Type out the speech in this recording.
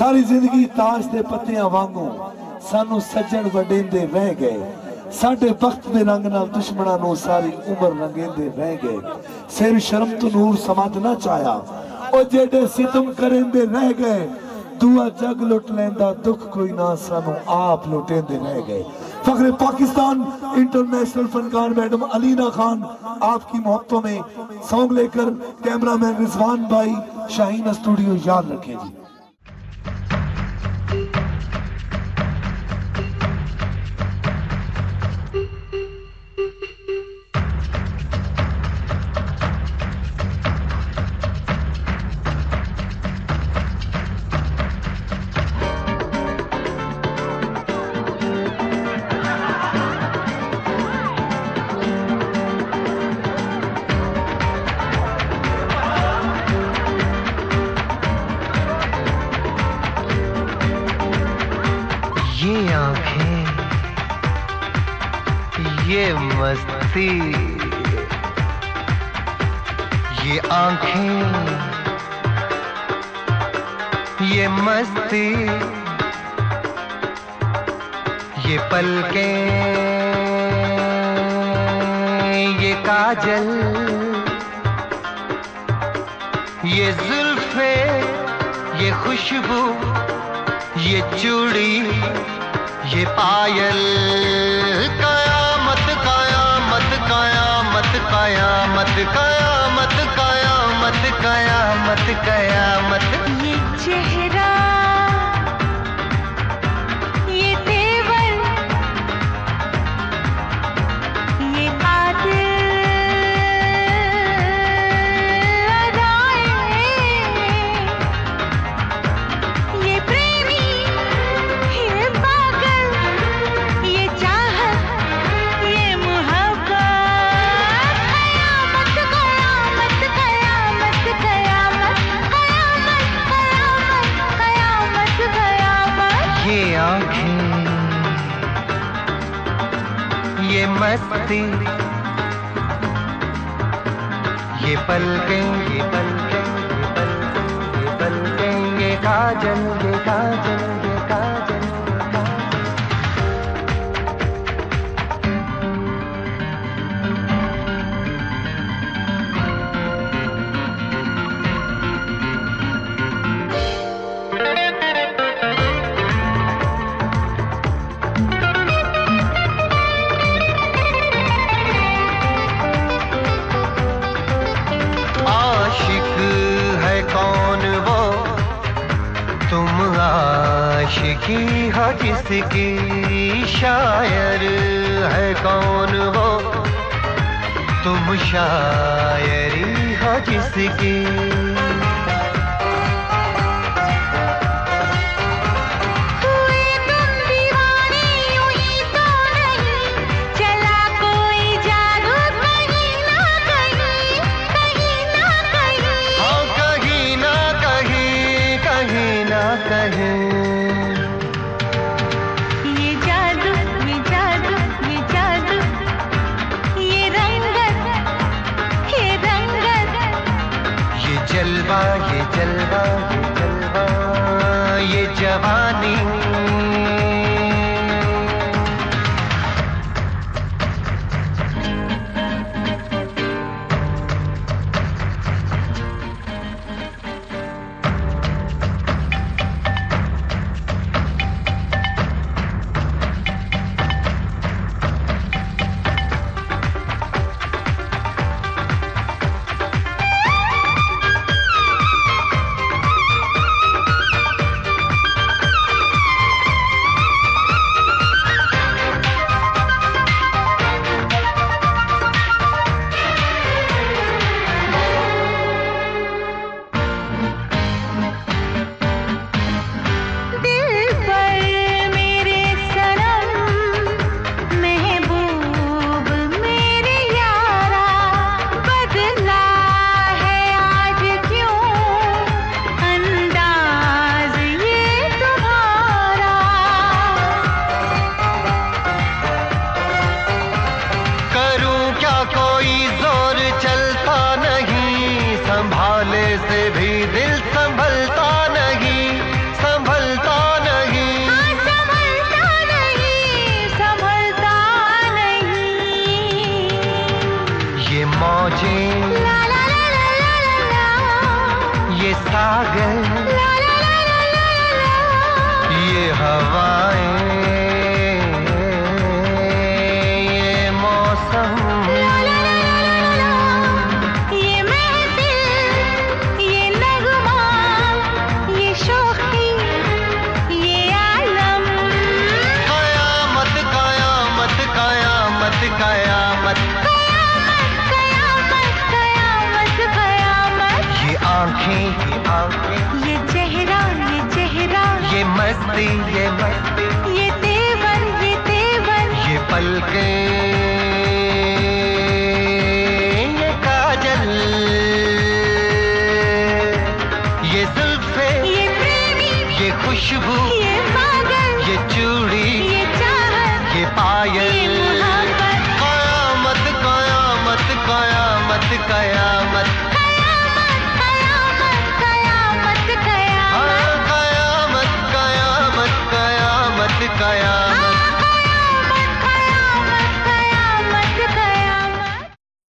सारी ज़िंदगी ताश के पत्तिया वागू सानू सज्जन वडेंदे रह गए। साढ़े वक्त के रंग न दुश्मनों सारी उम्र रंगेंदे रह गए। सिर शर्म तो नूर समाधना चाया। और जेडे सितम करेंदे रह गए, दुआ जग लुट लेंदा, दुख कोई ना सानू आप लुटेंदे रह गए। फखरे पाकिस्तान इंटरनेशनल फनकार मैडम अलीना खान, आपकी मोहब्बतों में सॉन्ग लेकर कैमरामैन रिजवान भाई शाहीन स्टूडियो याद रखें जी। ये आँखें, ये मस्ती, ये आँखें, ये मस्ती, ये पलकें, ये काजल, ये जुल्फे, ये खुशबू। ये चूड़ी, ये पायल। काया मत काया मत काया मत काया मत काया मत काया मत काया मत ये चेहरा मस्ती ये पलकें ये पलकें ये पलकें ये पलकें ये काजल ये काजल। ये तुम आशिकी हो जिसकी शायर है कौन हो? तुम शायरी हो जिसकी आ गए। ये हवाएँ ये मौसम। ये ये आँखें ये चेहरा ये चेहरा। ये मस्ती ये मस्ती। ये तेवर ये तेवर। ये पलके। ये काजल। ये जुल्फे। ये प्रेमी। ये खुशबू। ये पागल। ये